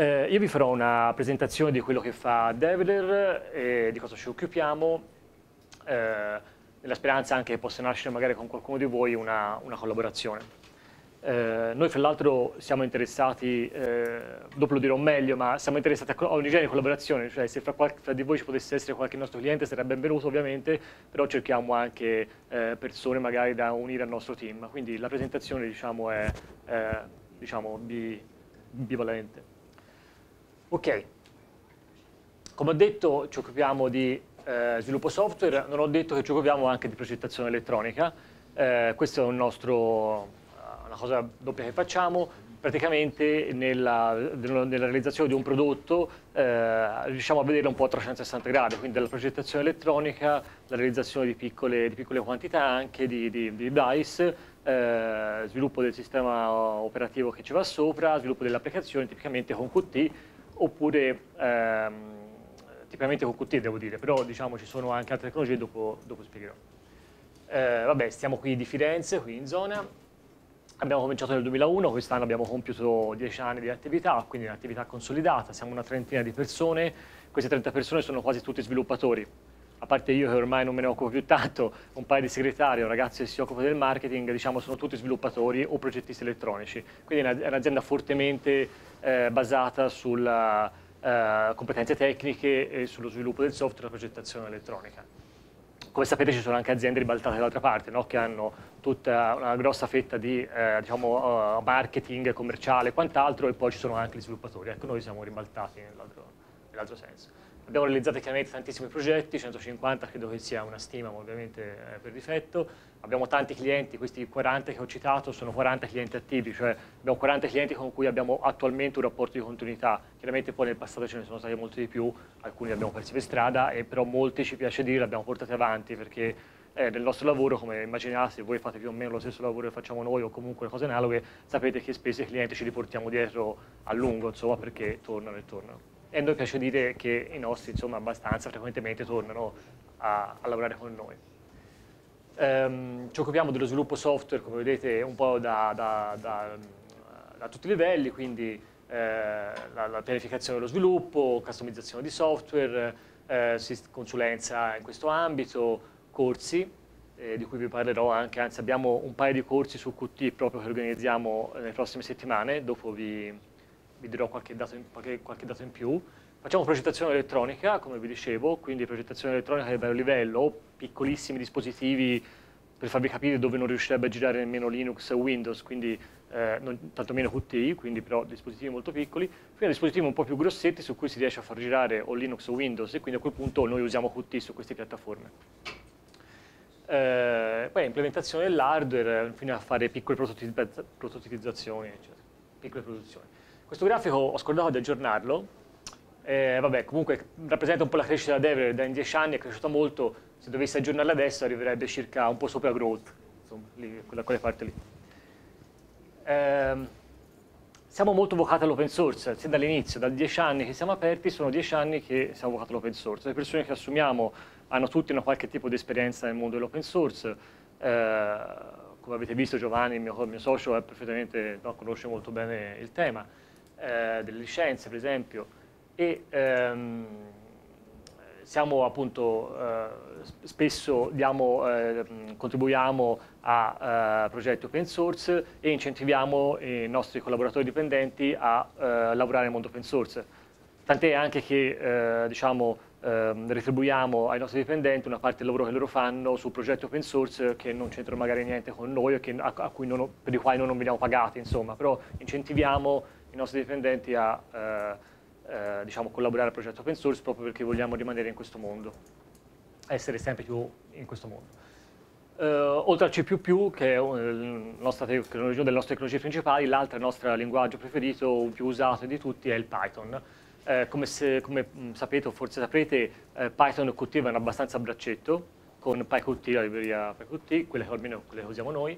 Eh, io vi farò una presentazione di quello che fa Develer e di cosa ci occupiamo, eh, nella speranza anche che possa nascere magari con qualcuno di voi una, una collaborazione. Eh, noi fra l'altro siamo interessati, eh, dopo lo dirò meglio, ma siamo interessati a, ogni genere di collaborazione, cioè se fra, fra, di voi ci potesse essere qualche nostro cliente sarebbe benvenuto ovviamente, però cerchiamo anche eh, persone magari da unire al nostro team, quindi la presentazione diciamo è diciamo, bi, bivalente. Ok, come ho detto ci occupiamo di eh, sviluppo software, non ho detto che ci occupiamo anche di progettazione elettronica, eh, questo è un nostro una cosa doppia che facciamo, praticamente nella, nella realizzazione di un prodotto eh, riusciamo a vederlo un po' a 360 gradi, quindi dalla progettazione elettronica, la realizzazione di piccole, di piccole quantità anche di, di, di dice, eh, sviluppo del sistema operativo che ci va sopra, sviluppo delle applicazioni tipicamente con Qt oppure ehm, tipicamente con Qt devo dire, però diciamo ci sono anche altre tecnologie, dopo, dopo spiegherò. Eh, vabbè, stiamo qui di Firenze, qui in zona, Abbiamo cominciato nel 2001, quest'anno abbiamo compiuto 10 anni di attività, quindi un'attività consolidata, siamo una trentina di persone, queste 30 persone sono quasi tutti sviluppatori, a parte io che ormai non me ne occupo più tanto, un paio di segretari, un ragazzo che si occupa del marketing, diciamo sono tutti sviluppatori o progettisti elettronici, quindi è un'azienda fortemente eh, basata sulle eh, competenze tecniche e sullo sviluppo del software e la progettazione elettronica come sapete ci sono anche aziende ribaltate dall'altra parte, no? che hanno tutta una grossa fetta di eh, diciamo, uh, marketing commerciale e quant'altro e poi ci sono anche gli sviluppatori. Ecco, noi siamo ribaltati nell'altro nell senso. Abbiamo realizzato chiaramente tantissimi progetti, 150 credo che sia una stima, ma ovviamente eh, per difetto. Abbiamo tanti clienti, questi 40 che ho citato sono 40 clienti attivi, cioè abbiamo 40 clienti con cui abbiamo attualmente un rapporto di continuità. Chiaramente poi nel passato ce ne sono stati molti di più, alcuni li abbiamo persi per strada, e però molti ci piace dire li abbiamo portati avanti perché eh, nel nostro lavoro, come immaginate, voi fate più o meno lo stesso lavoro che facciamo noi o comunque cose analoghe, sapete che spesso i clienti ci li portiamo dietro a lungo, insomma, perché tornano e tornano e a noi piace dire che i nostri insomma, abbastanza frequentemente tornano a, a lavorare con noi. Um, ci occupiamo dello sviluppo software, come vedete, un po' da, da, da, da tutti i livelli, quindi eh, la, la, pianificazione dello sviluppo, customizzazione di software, eh, consulenza in questo ambito, corsi, eh, di cui vi parlerò anche, anzi abbiamo un paio di corsi su Qt proprio che organizziamo nelle prossime settimane, dopo vi, vi dirò qualche dato, in, qualche, qualche dato in più. Facciamo progettazione elettronica, come vi dicevo, quindi progettazione elettronica di vario livello, piccolissimi dispositivi per farvi capire dove non riuscirebbe a girare nemmeno Linux o Windows, quindi eh, non, tantomeno Qt, quindi però dispositivi molto piccoli, fino a dispositivi un po' più grossetti su cui si riesce a far girare o Linux o Windows e quindi a quel punto noi usiamo Qt su queste piattaforme. Eh, poi implementazione dell'hardware fino a fare piccole prototipizzazioni, eccetera, piccole produzioni. Questo grafico ho scordato di aggiornarlo, eh, vabbè, comunque rappresenta un po' la crescita da Dever, da in 10 anni è cresciuta molto, se dovessi aggiornarla adesso arriverebbe circa un po' sopra growth, insomma, lì, quella, quelle parti lì. Eh, siamo molto vocati all'open source, sin dall'inizio, da 10 anni che siamo aperti, sono 10 anni che siamo vocati all'open source. Le persone che assumiamo hanno tutti una qualche tipo di esperienza nel mondo dell'open source, eh, come avete visto Giovanni, il mio, mio socio, perfettamente, no, conosce molto bene il tema eh, delle licenze, per esempio, e ehm, siamo appunto eh, spesso diamo, eh, contribuiamo a eh, progetti open source e incentiviamo i nostri collaboratori dipendenti a eh, lavorare nel mondo open source. Tant'è anche che eh, diciamo, ehm, retribuiamo ai nostri dipendenti una parte del lavoro che loro fanno su progetti open source che non c'entrano magari niente con noi o che, a, a non, per i quali noi non veniamo pagati, insomma, però incentiviamo i nostri dipendenti a eh, eh, diciamo, collaborare al progetto open source proprio perché vogliamo rimanere in questo mondo, essere sempre più in questo mondo. Uh, oltre al C++, che è una delle nostre tecnologie principali, l'altro nostro linguaggio preferito, più usato di tutti, è il Python. Uh, come, se, come, sapete o forse saprete, uh, Python e Qt vanno abbastanza a braccetto, con PyQt, la libreria PyQt, quelle che almeno quelle che usiamo noi,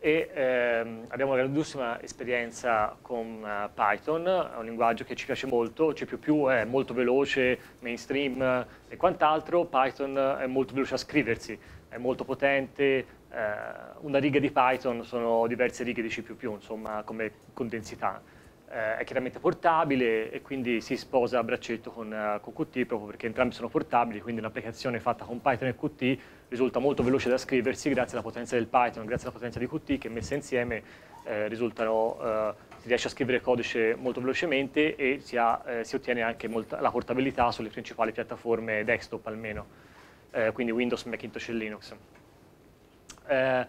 e ehm, abbiamo una grandissima esperienza con uh, Python, è un linguaggio che ci piace molto, C++ è molto veloce, mainstream e quant'altro, Python è molto veloce a scriversi, è molto potente, eh, una riga di Python sono diverse righe di C++, insomma, come con densità. Eh, è chiaramente portabile e quindi si sposa a braccetto con, uh, con, Qt proprio perché entrambi sono portabili, quindi un'applicazione fatta con Python e Qt risulta molto veloce da scriversi grazie alla potenza del Python, grazie alla potenza di Qt che messe insieme eh, risultano, uh, si riesce a scrivere codice molto velocemente e si, ha, eh, si ottiene anche molta, la portabilità sulle principali piattaforme desktop almeno, eh, quindi Windows, Macintosh e Linux. Eh, eh,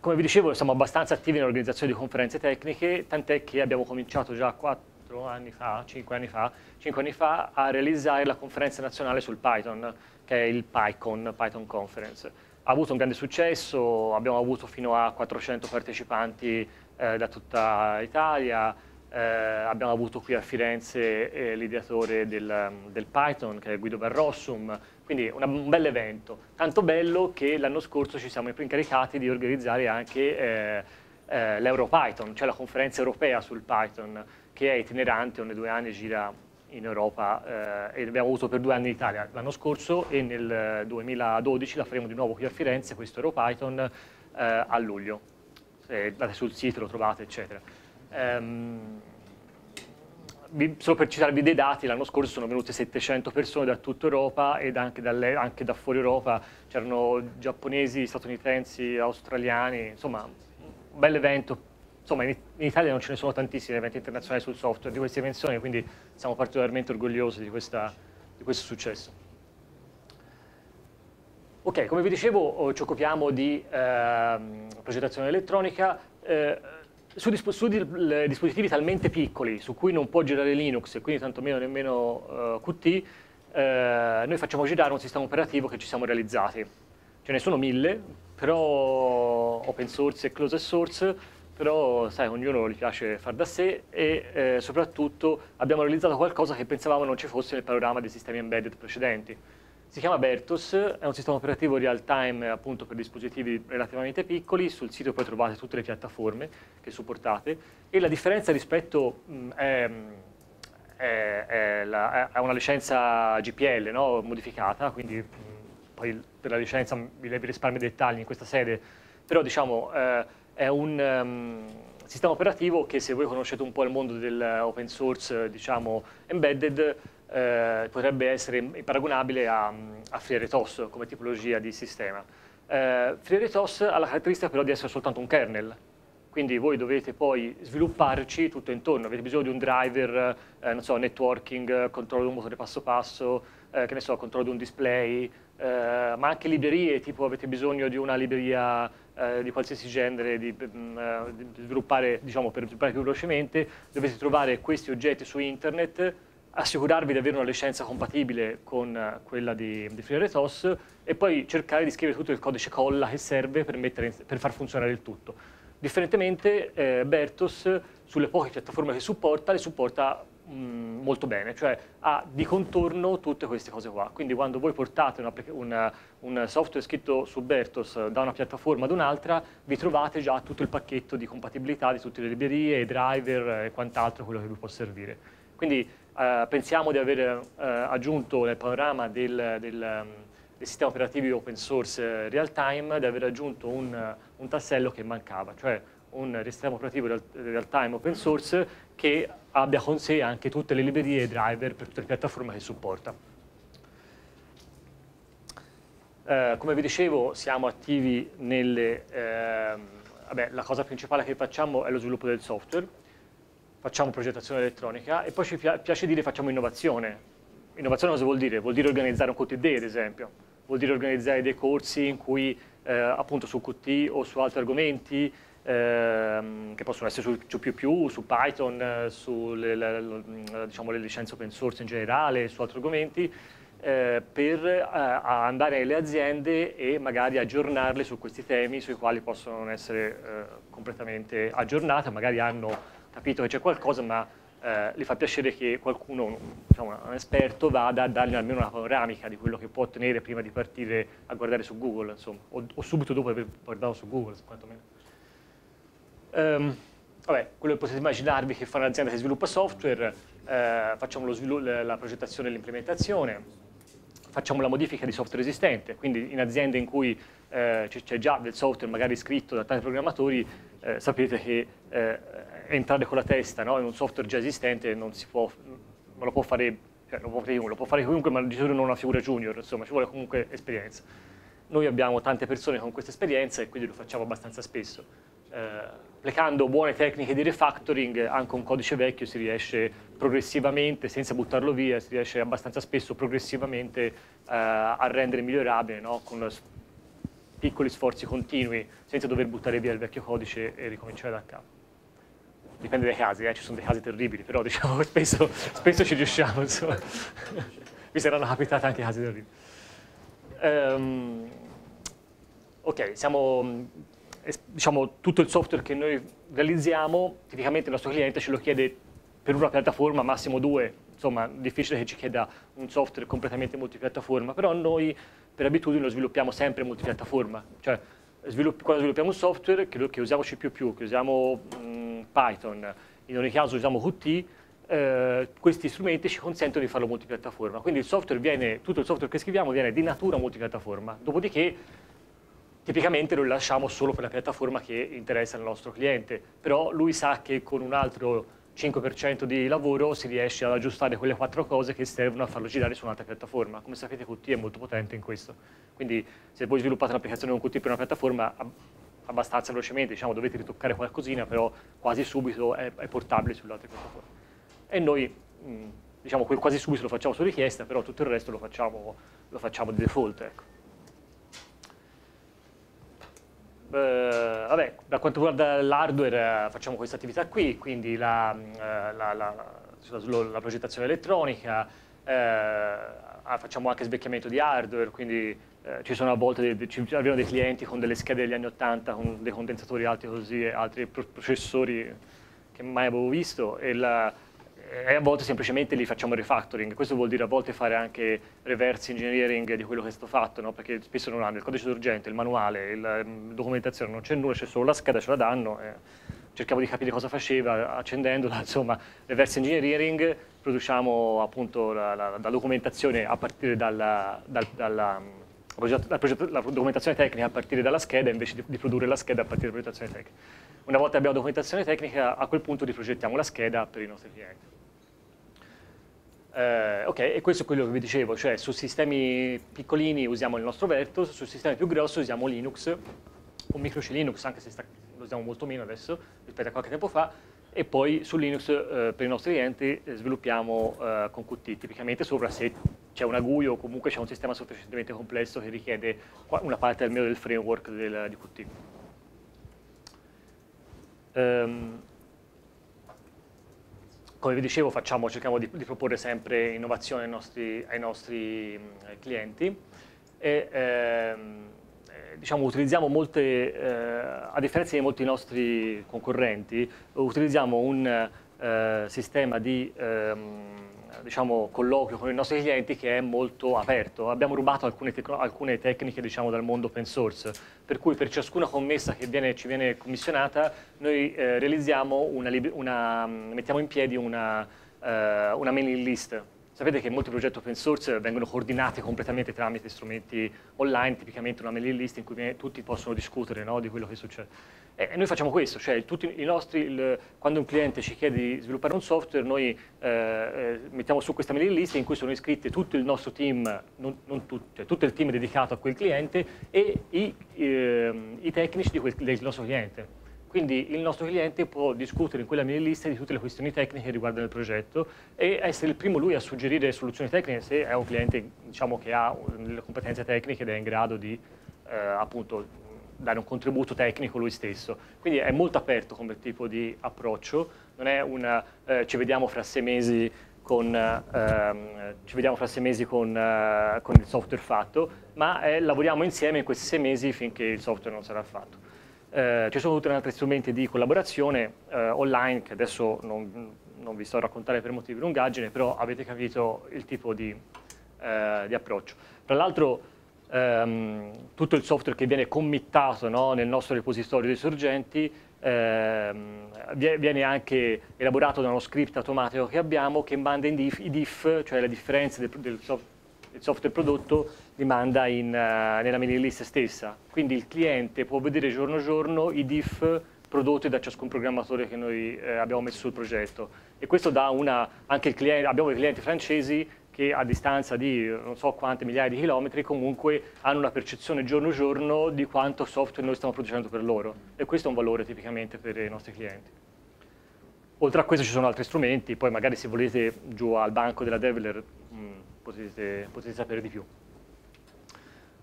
come vi dicevo, siamo abbastanza attivi nell'organizzazione di conferenze tecniche, tant'è che abbiamo cominciato già 4 anni fa, 5 anni fa, 5 anni fa a realizzare la conferenza nazionale sul Python, che è il PyCon, Python Conference. Ha avuto un grande successo, abbiamo avuto fino a 400 partecipanti eh, da tutta Italia, eh, abbiamo avuto qui a Firenze eh, l'ideatore del, del, Python, che è Guido Barrossum, quindi un bel evento, tanto bello che l'anno scorso ci siamo incaricati di organizzare anche eh, eh, l'EuroPython, cioè la conferenza europea sul Python, che è itinerante, ogni due anni gira in Europa eh, e l'abbiamo avuto per due anni in Italia l'anno scorso e nel 2012 la faremo di nuovo qui a Firenze, questo EuroPython, eh, a luglio. Se andate sul sito lo trovate, eccetera. Um, solo per citarvi dei dati, l'anno scorso sono venute 700 persone da tutta Europa ed anche, dalle, anche da fuori Europa, c'erano giapponesi, statunitensi, australiani, insomma un bel evento. Insomma, in, Italia non ce ne sono tantissimi eventi internazionali sul software di queste dimensioni, quindi siamo particolarmente orgogliosi di, questa, di questo successo. Ok, come vi dicevo ci occupiamo di eh, progettazione elettronica. Eh, su, disp su dispositivi talmente piccoli su cui non può girare Linux e quindi tantomeno nemmeno uh, Qt, uh, noi facciamo girare un sistema operativo che ci siamo realizzati. Ce ne sono mille, però open source e closed source, però sai, ognuno gli piace far da sé e eh, soprattutto abbiamo realizzato qualcosa che pensavamo non ci fosse nel panorama dei sistemi embedded precedenti. Si chiama Bertus, è un sistema operativo real time appunto per dispositivi relativamente piccoli, sul sito poi trovate tutte le piattaforme che supportate e la differenza rispetto mh, è, è, è, la, è, una licenza GPL no? modificata, quindi mh, poi per la licenza vi risparmio i dettagli in questa sede, però diciamo eh, è un um, sistema operativo che se voi conoscete un po' il mondo dell'open source diciamo embedded eh, potrebbe essere paragonabile a, a FreeRTOS come tipologia di sistema. Eh, FreeRTOS ha la caratteristica però di essere soltanto un kernel, quindi voi dovete poi svilupparci tutto intorno, avete bisogno di un driver, eh, so, networking, controllo di un motore passo passo, eh, che ne so, controllo di un display, eh, ma anche librerie, tipo avete bisogno di una libreria eh, di qualsiasi genere di, mm, eh, di sviluppare, diciamo, per sviluppare più velocemente, dovete trovare questi oggetti su internet, assicurarvi di avere una licenza compatibile con eh, quella di, di FreeRTOS e poi cercare di scrivere tutto il codice colla che serve per, in, per far funzionare il tutto. Differentemente eh, Bertos sulle poche piattaforme che supporta le supporta mh, mm, molto bene, cioè ha di contorno tutte queste cose qua. Quindi quando voi portate una, una, un software scritto su Bertos da una piattaforma ad un'altra, vi trovate già tutto il pacchetto di compatibilità di tutte le librerie, i driver e quant'altro quello che vi può servire. Quindi eh, pensiamo di aver eh, aggiunto nel panorama del, del, del, sistema operativo open source eh, real time, di aver aggiunto un, un tassello che mancava, cioè un sistema operativo real time open source che abbia con sé anche tutte le librerie e driver per tutte le piattaforme che supporta. Eh, come vi dicevo, siamo attivi nelle... Eh, vabbè, la cosa principale che facciamo è lo sviluppo del software, facciamo progettazione elettronica e poi ci piace dire facciamo innovazione. Innovazione cosa vuol dire? Vuol dire organizzare un Qt Day, ad esempio. Vuol dire organizzare dei corsi in cui, eh, appunto, su Qt o su altri argomenti, ehm, che possono essere su, su su Python, sulle le, diciamo, licenze open source in generale, su altri argomenti, eh, per eh, andare alle aziende e magari aggiornarle su questi temi sui quali possono essere eh, completamente aggiornate, magari hanno capito che c'è qualcosa, ma eh, gli fa piacere che qualcuno, diciamo, un esperto, vada a dargli almeno una panoramica di quello che può ottenere prima di partire a guardare su Google, insomma, o, o subito dopo aver guardato su Google, quantomeno. Um, vabbè, quello che potete immaginarvi che fa un'azienda che sviluppa software, eh, facciamo la progettazione e l'implementazione, facciamo la modifica di software esistente, quindi in aziende in cui eh, c'è già del software magari scritto da tanti programmatori, eh, sapete che eh, entrare con la testa no, in un software già esistente non, può, non lo può fare, cioè, lo, può fare lo può fare chiunque, ma di solito non una figura junior, insomma, ci vuole comunque esperienza. Noi abbiamo tante persone con questa esperienza e quindi lo facciamo abbastanza spesso. Eh, applicando buone tecniche di refactoring, anche un codice vecchio si riesce progressivamente, senza buttarlo via, si riesce abbastanza spesso progressivamente eh, a rendere migliorabile, no? con piccoli sforzi continui, senza dover buttare via il vecchio codice e ricominciare da capo. Dipende dai casi, eh? ci sono dei casi terribili, però diciamo, spesso, spesso ci riusciamo, insomma. Mi saranno capitati anche casi terribili. Um, ok, siamo, diciamo, tutto il software che noi realizziamo, tipicamente il nostro cliente ce lo chiede per una piattaforma, massimo due, insomma, difficile che ci chieda un software completamente multipiattaforma, però noi per abitudine lo sviluppiamo sempre multipiattaforma, cioè svilupp quando sviluppiamo un software che, che usiamo C++, che usiamo mh, Python, in ogni caso usiamo Qt, eh, questi strumenti ci consentono di farlo multipiattaforma, quindi il viene, tutto il software che scriviamo viene di natura multipiattaforma, dopodiché tipicamente lo lasciamo solo per la piattaforma che interessa il nostro cliente, però lui sa che con un altro 5% di lavoro si riesce ad aggiustare quelle quattro cose che servono a farlo girare su un'altra piattaforma. Come sapete Qt è molto potente in questo, quindi se voi sviluppate un'applicazione con Qt per una piattaforma abbastanza velocemente, diciamo, dovete ritoccare qualcosina, però quasi subito è, è portabile sulle altre piattaforme. E noi, diciamo, quasi subito lo facciamo su richiesta, però tutto il resto lo facciamo, lo facciamo di default. Ecco. Eh, vabbè, da quanto riguarda l'hardware facciamo questa attività qui, quindi la, eh, la, la, la progettazione elettronica, eh, ah, facciamo anche svecchiamento di hardware, quindi eh, ci sono a volte dei, ci arrivano dei clienti con delle schede degli anni 80 con dei condensatori alti così altri processori che mai avevo visto e la, e a volte semplicemente li facciamo refactoring. Questo vuol dire a volte fare anche reverse engineering di quello che è stato fatto, no? perché spesso non hanno il codice d'urgente, il manuale, la documentazione, non c'è nulla, c'è solo la scheda, ce la danno. Eh. Cerchiamo di capire cosa faceva, accendendola, insomma, reverse engineering, produciamo appunto la, la, la documentazione a partire dalla, dal, dalla la, la, documentazione tecnica a partire dalla scheda invece di, di, produrre la scheda a partire dalla documentazione tecnica. Una volta abbiamo documentazione tecnica, a quel punto riprogettiamo la scheda per i nostri clienti. Eh, ok, e questo è quello che vi dicevo, cioè su sistemi piccolini usiamo il nostro Vertus, su sistemi più grossi usiamo Linux, o microC Linux, anche se sta, lo usiamo molto meno adesso rispetto a qualche tempo fa, e poi su Linux eh, per i nostri clienti eh, sviluppiamo eh, con Qt, tipicamente sopra se c'è una GUI o comunque c'è un sistema sufficientemente complesso che richiede una parte almeno del framework del, di Qt. Um, come vi dicevo, facciamo, cerchiamo di, di, proporre sempre innovazione ai nostri, ai nostri clienti e ehm, eh, diciamo, utilizziamo molte, eh, a differenza di molti nostri concorrenti, utilizziamo un eh, sistema di ehm, diciamo, colloquio con i nostri clienti che è molto aperto. Abbiamo rubato alcune, tec alcune tecniche diciamo, dal mondo open source, per cui per ciascuna commessa che viene, ci viene commissionata noi eh, realizziamo una, una, mettiamo in piedi una, eh, una mailing list. Sapete che molti progetti open source vengono coordinati completamente tramite strumenti online, tipicamente una mailing list in cui tutti possono discutere no, di quello che succede. E noi facciamo questo, cioè nostri, il, quando un cliente ci chiede di sviluppare un software, noi eh, eh, mettiamo su questa mailing list in cui sono iscritti tutto il nostro team, non, non tut, cioè tutto il team dedicato a quel cliente e i, eh, i tecnici quel, del nostro cliente. Quindi il nostro cliente può discutere in quella mailing list di tutte le questioni tecniche che riguardano il progetto e essere il primo lui a suggerire soluzioni tecniche se è un cliente diciamo, che ha le competenze tecniche ed è in grado di eh, appunto dare un contributo tecnico lui stesso. Quindi è molto aperto come tipo di approccio, non è una eh, ci vediamo fra sei mesi con, ehm, ci vediamo fra sei mesi con, eh, con il software fatto, ma eh, lavoriamo insieme in questi sei mesi finché il software non sarà fatto. Eh, ci sono tutti altri strumenti di collaborazione eh, online che adesso non, non, vi sto a raccontare per motivi di lungaggine, però avete capito il tipo di, eh, di approccio. Tra l'altro ehm, tutto il software che viene committato no, nel nostro repositorio di sorgenti ehm, viene anche elaborato da uno script automatico che abbiamo che manda in diff, i diff, cioè le differenze del, del software il software prodotto li manda in, uh, nella mailing list stessa. Quindi il cliente può vedere giorno giorno i diff prodotti da ciascun programmatore che noi eh, abbiamo messo sul progetto. E questo dà una, anche il cliente, abbiamo dei clienti francesi che a distanza di non so quante migliaia di chilometri comunque hanno una percezione giorno giorno di quanto software noi stiamo producendo per loro. E questo è un valore tipicamente per i nostri clienti. Oltre a questo ci sono altri strumenti, poi magari se volete giù al banco della Develer potete, potete sapere di più.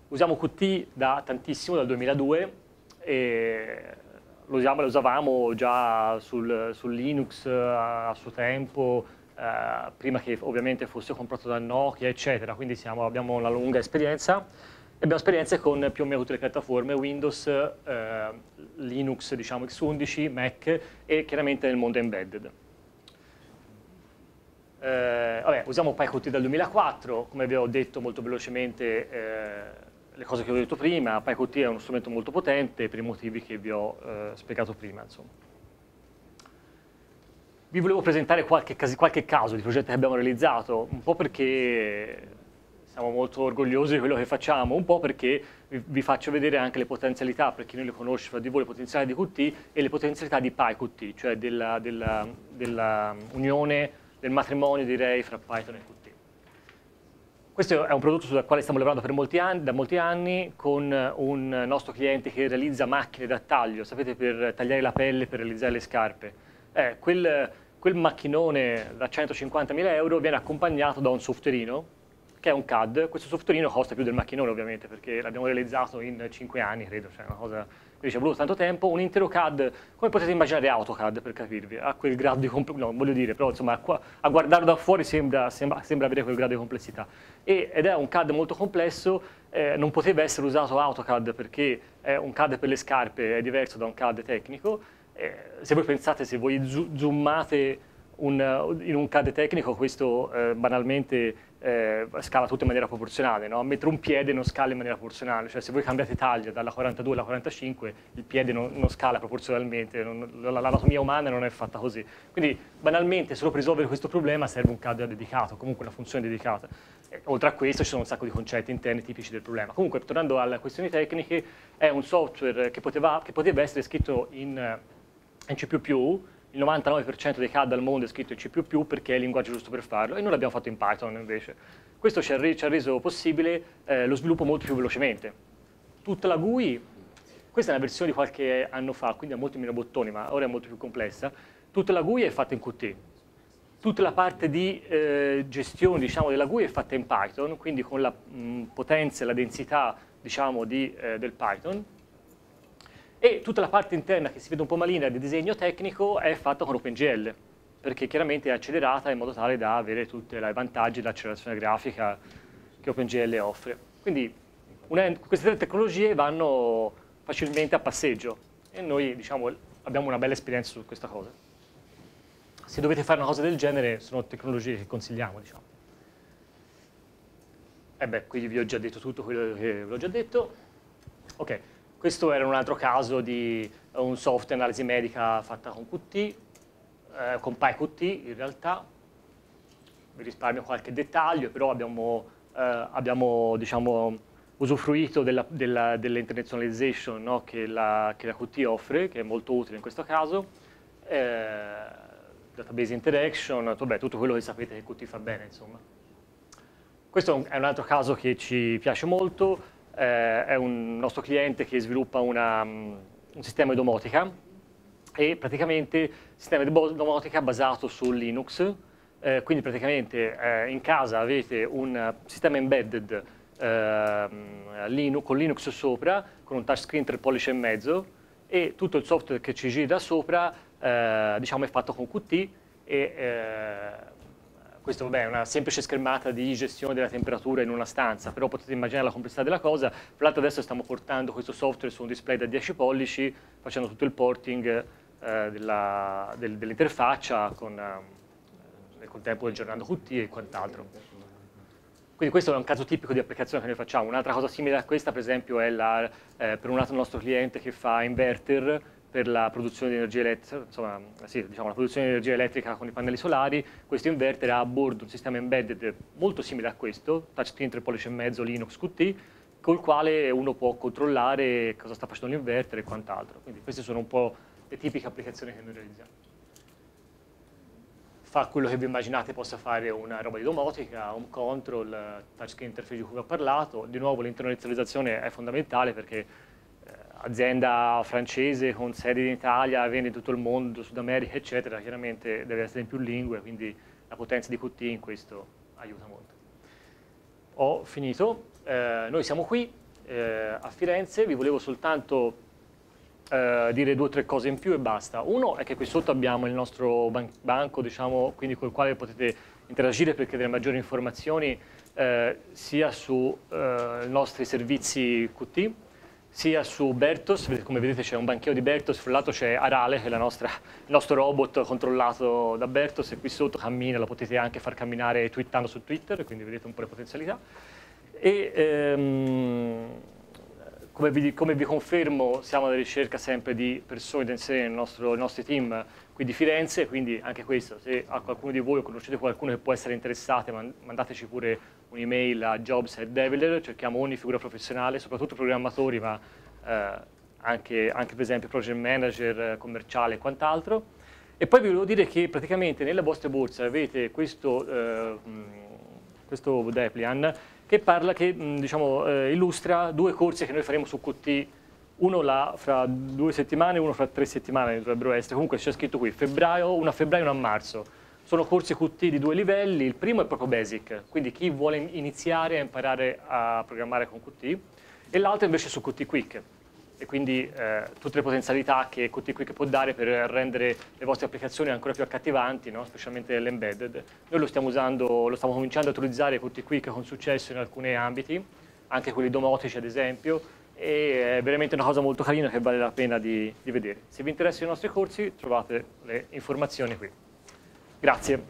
Usiamo Qt da tantissimo, dal 2002, e lo, usiamo, lo usavamo già sul, sul Linux eh, a suo tempo, eh, prima che ovviamente fosse comprato da Nokia, eccetera, quindi siamo, abbiamo una lunga esperienza. Abbiamo esperienze con più o meno tutte le piattaforme, Windows, eh, Linux, diciamo X11, Mac e chiaramente nel mondo embedded. Eh, vabbè, usiamo PyQt dal 2004, come vi ho detto molto velocemente eh, le cose che ho detto prima, PyQt è uno strumento molto potente per i motivi che vi ho eh, spiegato prima. Insomma. Vi volevo presentare qualche, qualche, caso di progetti che abbiamo realizzato, un po' perché siamo molto orgogliosi di quello che facciamo, un po' perché vi, vi faccio vedere anche le potenzialità, per chi non le conosce fra di voi, le potenzialità di Qt e le potenzialità di PyQt, cioè della, della, della unione, del matrimonio direi fra Python e Qt. Questo è un prodotto sul quale stiamo lavorando molti anni, da molti anni con un nostro cliente che realizza macchine da taglio, sapete, per tagliare la pelle, per realizzare le scarpe. Eh, quel, quel macchinone da 150.000 euro viene accompagnato da un softwareino, che è un CAD. Questo softwareino costa più del macchinone ovviamente, perché l'abbiamo realizzato in 5 anni, credo, cioè una cosa ci è voluto tanto tempo, un intero CAD, come potete immaginare AutoCAD per capirvi, a quel grado di complessità, no, voglio dire, però insomma a, a guardarlo da fuori sembra, sembra, sembra, avere quel grado di complessità. E, ed è un CAD molto complesso, eh, non poteva essere usato AutoCAD perché è un CAD per le scarpe è diverso da un CAD tecnico, eh, se voi pensate, se voi zoomate un, in un CAD tecnico questo eh, banalmente eh, scala tutto in maniera proporzionale, no? mettere un piede non scala in maniera proporzionale, cioè se voi cambiate taglia dalla 42 alla 45 il piede non, non scala proporzionalmente, l'anatomia umana non è fatta così. Quindi banalmente solo per risolvere questo problema serve un CAD dedicato, comunque una funzione dedicata. E, oltre a questo ci sono un sacco di concetti interni tipici del problema. Comunque tornando alle questioni tecniche, è un software che poteva, che poteva essere scritto in, in C++, il 99% dei CAD al mondo è scritto in C++ perché è il linguaggio giusto per farlo e noi l'abbiamo fatto in Python invece. Questo ci ha, ci ha reso possibile eh, lo sviluppo molto più velocemente. Tutta la GUI, questa è una versione di qualche anno fa, quindi ha molti meno bottoni, ma ora è molto più complessa, tutta la GUI è fatta in Qt. Tutta la parte di eh, gestione diciamo, della GUI è fatta in Python, quindi con la mh, potenza e la densità diciamo, di, eh, del Python, e tutta la parte interna che si vede un po' maligna di disegno tecnico è fatta con OpenGL, perché chiaramente è accelerata in modo tale da avere tutti i vantaggi dell'accelerazione grafica che OpenGL offre. Quindi una, queste tre tecnologie vanno facilmente a passeggio e noi diciamo, abbiamo una bella esperienza su questa cosa. Se dovete fare una cosa del genere sono tecnologie che consigliamo. Diciamo. E beh, qui vi ho già detto tutto quello che vi ho già detto. Ok. Questo era un altro caso di un software analisi medica fatta con Qt, eh, con PyQt in realtà. Vi risparmio qualche dettaglio, però abbiamo, eh, abbiamo diciamo, usufruito dell'internazionalization dell no, che, la, che, la, Qt offre, che è molto utile in questo caso. Eh, database interaction, vabbè, tutto quello che sapete che Qt fa bene, insomma. Questo è un altro caso che ci piace molto, eh, è un nostro cliente che sviluppa una, um, un sistema di domotica e praticamente sistema di domotica basato su Linux, eh, quindi praticamente eh, in casa avete un sistema embedded ehm, Linux, con Linux sopra, con un touchscreen 3 pollici e mezzo e tutto il software che ci gira sopra eh, diciamo, è fatto con Qt e questo vabbè, è una semplice schermata di gestione della temperatura in una stanza, però potete immaginare la complessità della cosa. Tra l'altro adesso stiamo portando questo software su un display da 10 pollici, facendo tutto il porting eh, del, dell'interfaccia con eh, nel contempo aggiornando Qt e quant'altro. Quindi questo è un caso tipico di applicazione che noi facciamo. Un'altra cosa simile a questa, per esempio, è la, eh, per un altro nostro cliente che fa inverter, per la produzione di energia elettrica, insomma, sì, diciamo, la produzione di energia elettrica con i pannelli solari, questo inverter ha a bordo un sistema embedded molto simile a questo, touchscreen 3 pollice e mezzo Linux Qt, col quale uno può controllare cosa sta facendo l'inverter e quant'altro. Quindi queste sono un po' le tipiche applicazioni che noi realizziamo. Fa quello che vi immaginate possa fare una roba di domotica, home control, touchscreen interface di cui ho parlato. Di nuovo l'internalizzazione è fondamentale perché azienda francese con sede in Italia, vende in tutto il mondo, Sud America, eccetera, chiaramente deve essere in più lingue, quindi la potenza di Qt in questo aiuta molto. Ho finito, eh, noi siamo qui eh, a Firenze, vi volevo soltanto eh, dire due o tre cose in più e basta. Uno è che qui sotto abbiamo il nostro ban banco, diciamo, quindi col quale potete interagire per chiedere maggiori informazioni eh, sia sui eh, nostri servizi Qt, sia su Bertos, come vedete c'è un banchino di Bertos, sul lato c'è Arale, che è nostra, il nostro robot controllato da Bertos, e qui sotto cammina, lo potete anche far camminare twittando su Twitter, quindi vedete un po' le potenzialità. E ehm, come, vi, come, vi, confermo, siamo alla ricerca sempre di persone da inserire nel nostro, nostro team qui di Firenze, quindi anche questo, se a qualcuno di voi conoscete qualcuno che può essere interessato, mandateci pure un'email a jobs.deviler, cerchiamo ogni figura professionale, soprattutto programmatori, ma eh, anche, anche, per esempio project manager, commerciale e quant'altro. E poi vi volevo dire che praticamente nelle vostre borse avete questo, eh, questo Deplian che, parla, che diciamo, eh, illustra due corsi che noi faremo su Qt uno là fra due settimane e uno fra tre settimane dovrebbero essere, comunque c'è scritto qui, febbraio, uno a febbraio e uno a marzo. Sono corsi Qt di due livelli, il primo è proprio basic, quindi chi vuole iniziare a imparare a programmare con Qt, e l'altro invece su Qt Quick, e quindi eh, tutte le potenzialità che Qt Quick può dare per rendere le vostre applicazioni ancora più accattivanti, no? specialmente l'embedded. Noi lo stiamo usando, lo stiamo cominciando a utilizzare Qt Quick con successo in alcuni ambiti, anche quelli domotici ad esempio, e è veramente una cosa molto carina che vale la pena di, di vedere. Se vi interessano i nostri corsi trovate le informazioni qui. Grazie.